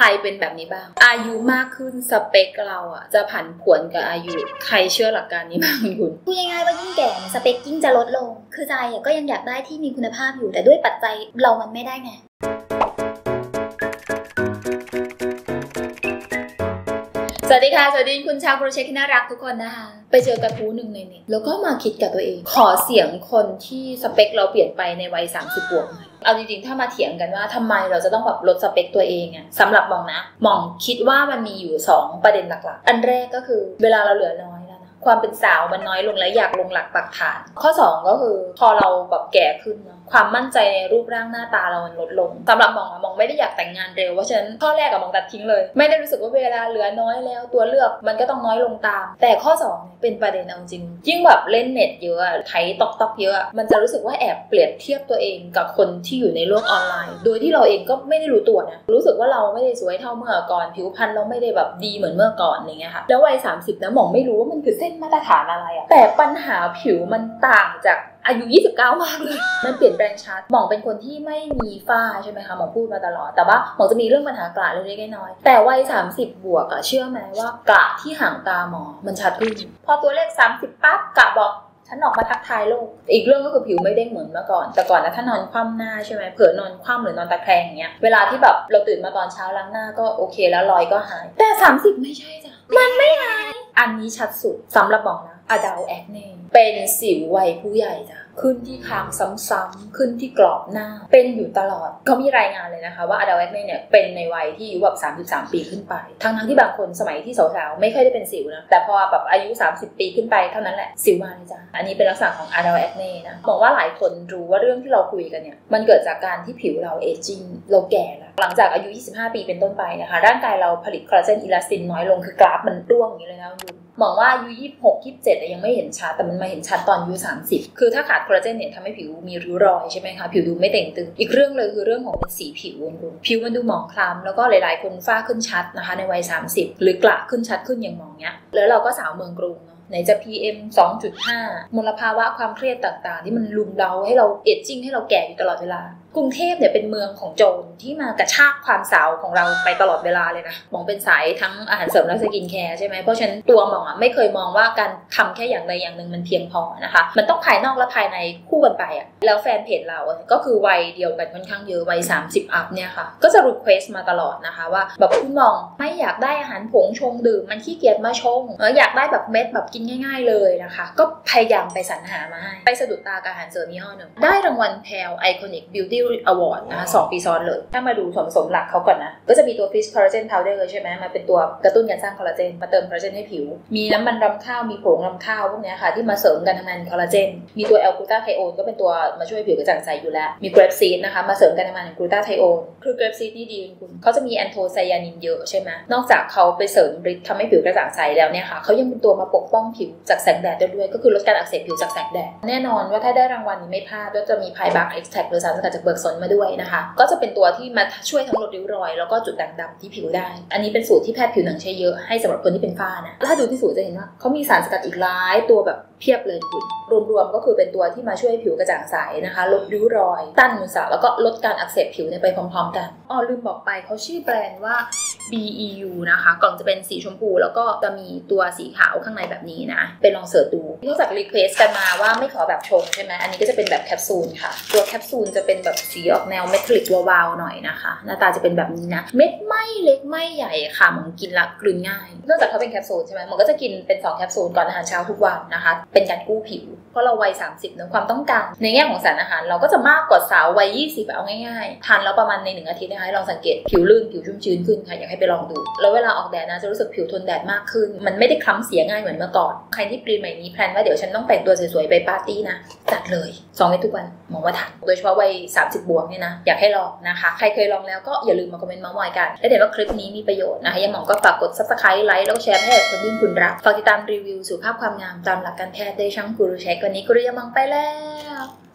ใครเป็นแบบนี้บ้าง อายุมากขึ้นสเปคเราอะจะผันผวนกับอายุ ใครเชื่อหลักการนี้บ้างคุณพูดง่ายๆว่ายิ่งแก่สเปคยิ่งจะลดลง คือใจก็ยังอยากได้ที่มีคุณภาพอยู่แต่ด้วยปัจจัยเรามันไม่ได้ไง สวัสดีค่ะ สวัสดีคุณชาวโปรเชคที่น่ารักทุกคนนะคะ ไปเจอกระทู้หนึ่งในเน็ตแล้วก็มาคิดกับตัวเอง ขอเสียงคนที่สเปคเราเปลี่ยนไปในวัย 30บวกหน่อยเอาจริงๆ ถ้ามาเถียงกันว่าทำไมเราจะต้องแบบลดสเปคตัวเองอะสำหรับมองนะ มองคิดว่ามันมีอยู่ 2 ประเด็นหลักๆ อันแรกก็คือเวลาเราเหลือน้อยแล้วนะ ความเป็นสาวมันน้อยลงและอยากลงหลักปักฐาน ข้อ 2 ก็คือพอเราแบบแก่ขึ้นเนาะ ความมั่นใจในรูปร่างหน้าตาเรามันลดลงสำหรับมองอะมองไม่ได้อยากแต่งงานเร็วเพราะฉะนั้นข้อแรกอะมองตัดทิ้งเลย ไม่ได้รู้สึกว่าเวลาเหลือน้อยแล้วตัวเลือกมันก็ต้องน้อยลงตาม แต่ข้อ2เนี่ยเป็นประเด็นเอาจริง ยิ่งแบบเล่นเน็ตเยอะไถตอกตอกเยอะอะ มันจะรู้สึกว่าแอบเปรียบเทียบตัวเองกับคนที่อยู่ในโลกออนไลน์ โดยที่เราเองก็ไม่ได้รู้ตัวนะรู้สึกว่าเราไม่ได้สวยเท่าเมื่อก่อน ผิวพรรณเราไม่ได้แบบดีเหมือนเมื่อก่อนอะไรเงี้ยค่ะแล้ววัย30นะหมองไม่รู้ว่ามันคือเส้นมาตรฐานอะไรอะแต่ปัญหาผิวมันต่างจาก อายุ 29 มากเลย มันเปลี่ยนแปลงชัด หมองเป็นคนที่ไม่มีฝ้าใช่ไหมคะ หมองพูดมาตลอด แต่ว่าหมองจะมีเรื่องปัญหากระเล็กๆน้อยๆ แต่วัย 30 บวกอะเชื่อไหมว่ากระที่ห่างตาหมอ มันชัดขึ้น พอตัวเลข 30 ปั๊บกระบอกฉันออกมาทักทายโลก อีกเรื่องก็คือผิวไม่เด้งเหมือนเมื่อก่อน แต่ก่อนนะถ้านอนคว่ำหน้าใช่ไหม เผลอนอนคว่ำหรือนอนตะแคงอย่างเงี้ย เวลาที่แบบเราตื่นมาตอนเช้าล้างหน้าก็โอเคแล้วรอยก็หาย แต่ 30 ไม่ใช่จ้ะ มันไม่หาย อันนี้ชัดสุดสำหรับมองนะ adult acne เป็นสิววัยผู้ใหญ่จ้ะขึ้นที่คางซ้ำๆขึ้นที่กรอบหน้า เป็นอยู่ตลอดเขามีรายงานเลยนะคะว่า adult acne เนี่ยเป็นในวัยที่อายุแบบ33 ปีขึ้นไป ทั้งทั้งๆที่บางคนสมัยที่สาวๆไม่ค่อยได้เป็นสิวนะ แต่พอแบบอายุ 30 ปีขึ้นไปเท่านั้นแหละสิวมาเลยจ้ะอันนี้เป็นลักษณะของ adult acne นะมองว่าหลายคนรู้ว่าเรื่องที่เราคุยกันเนี่ยมันเกิดจากการที่ผิวเรา aging เราแก่แล้วหลังจากอายุ 25 ปีเป็นต้นไปนะคะร่างกายเราผลิตคอลลาเจนอิลาสตินน้อยลงคือกราฟมันร่วงอย่างนี้เลยนะคุณ มองว่าอายุ26 27ยังไม่เห็นชัดแต่มันมาเห็นชัดตอนอายุ30คือถ้าขาดคอลลาเจนเนี่ยทำให้ผิวมีริ้วรอยใช่ไหมคะผิวดูไม่เต่งตึงอีกเรื่องเลยคือเรื่องของสีผิวคุณผิวมันดูหมองคล้ำแล้วก็หลาย ๆ คนฝ้าขึ้นชัดนะคะ ในวัย 30 หรือกระขึ้นชัดขึ้นอย่างมองเนี้ยแล้วเราก็สาวเมืองกรุงเนาะไหนจะ PM 2.5 มลภาวะความเครียดต่าง ๆ ที่มันรุมเราให้เรา aging ให้เราแก่อยู่ตลอดเวลากรุงเทพเนี่ยเป็นเมืองของโจรที่มากระชากความสาวของเราไปตลอดเวลาเลยนะมองเป็นสายทั้งอาหารเสริมและ skincare ใช่ไหมเพราะฉะนั้นตัวมองอะไม่เคยมองว่าการทำแค่อย่างใดอย่างหนึ่งมันเพียงพอนะคะ มันต้องภายนอกและภายในคู่กันไปอะแล้วแฟนเพจเราก็คือวัยเดียวกันค่อนข้างเยอะวัย 30 up เนี่ยค่ะ ก็จะ request มาตลอดนะคะว่าแบบคุณมองไม่อยากได้อาหารผงชงดื่มมันขี้เกียจมาชงเอออยากได้แบบเม็ดแบบกินง่าย ๆ เลยนะคะ ก็พยายามไปสรรหามาให้ไปสะดุดตากับอาหารเสริมยี่ห้อหนึ่งได้รางวัลแพรว Iconic Beauty Award นะคะสองปีซ้อนเลย ถ้ามาดูส่วนผสมหลักเขาก่อนนะ ก็จะมีตัว fish collagen powder ใช่ไหมมาเป็นตัวกระตุ้นการสร้างคอลลาเจนมาเติมคอลลาเจนให้ผิว มีน้ำมันรำข้าว มีผงรำข้าวพวกเนี้ยค่ะที่มาเสริมการทำงานคอลลาเจน มีตัว L-glutathione ก็เป็นตัวมาช่วยผิวกระจ่างใสอยู่แล้ว มี grape seed นะคะมาเสริมการทำงานของ glutathione คือ grape seed นี่ดีคุณเขาจะมี anthocyanin เยอะใช่ไหมนอกจากเขาไปเสริมฤทธิ์ทำให้ผิวกระจ่างใสแล้วเนี่ยค่ะเขายังเป็นตัวมาปกป้องผิวจากแสงแดดได้ด้วยก็คือลดการอักเสบผิวจากแสงแดดแน่นอนว่าถ้าได้รางวัลนี้ไม่พลาดก็จะมี pine bark extract หรือสารสกัดจากเปลือกสนมาด้วยนะคะ ก็จะเป็นตัวที่มาช่วยทั้งลดริ้วรอย แล้วก็จุดด่างดำที่ผิวได้ อันนี้เป็นสูตรที่แพทย์ผิวหนังใช้เยอะให้สำหรับคนที่เป็นฝ้านะถ้าดูที่สูตรจะเห็นว่าเขามีสารสกัดอีกหลายตัวแบบเพียบเลยคุณรวมๆก็คือเป็นตัวที่มาช่วยผิวกระจ่างใสนะคะ ลดริ้วรอย ต้านอนุมูลอิสระแล้วก็ลดการอักเสบผิวไปพร้อมๆ กันอ๋อลืมบอกไปเขาชื่อแบรนด์ว่า BEU นะคะ กล่องจะเป็นสีชมพู แล้วก็จะมีตัวสีขาวข้างในแบบนี้นะเป็นลอง search ดูนอกจาก request กันมาว่าไม่ขอแบบชงใช่ไหมอันนี้ก็จะเป็นแบบแคปซูลค่ะ ตัวแคปซูลจะเป็นแบบสีออกแนว metallic วาวๆหน่อยนะคะ หน้าตาจะเป็นแบบนี้นะ เม็ดไม่เล็กไม่ใหญ่ค่ะมันกินละกลืนง่ายนอกจากเขาเป็นแคปซูลใช่ไหมมันก็จะกินเป็น 2 แคปซูลก่อนอาหารเช้าทุกวันนะคะ เป็นการกู้ผิว เพราะเราวัย 30เนื้อความต้องการ ในแง่ของสารอาหารเราก็จะมากกว่าสาววัย 20 เอาง่ายๆ ทานแล้วประมาณในหนึ่งอาทิตย์นะคะลองสังเกตผิวลื่นผิวชุ่มชื้นขึ้นค่ะอยากให้ไปลองดู แล้วเวลาออกแดดนะจะรู้สึกผิวทนแดดมากขึ้น มันไม่ได้คล้ำเสียง่ายเหมือนเมื่อก่อน ใครที่ปีใหม่นี้แพลนว่าเดี๋ยวฉันต้องแต่งตัวสวยๆไปปาร์ตี้นะจัดเลยสองเม็ดทุกวันมองว่าทันโดยเฉพาะวัย30 บวกเนี่ยนะ อยากให้ลองนะคะ ใครเคยลองแล้วก็อย่าลืมมาคอมเมนต์มาหมอยกัน และเดี๋ยวว่าคลิปนี้มีประโยชน์นะคะยังหมองก็ฝากกด subscribe ไลค์แล้วก็แชร์ให้กับคนที่คุณรัก ฝากติดตามรีวิวสุขภาพความงามตามหลักการแพทย์ได้ช่างกูรูเช็ควันนี้กูรูยังมองไปแล้ว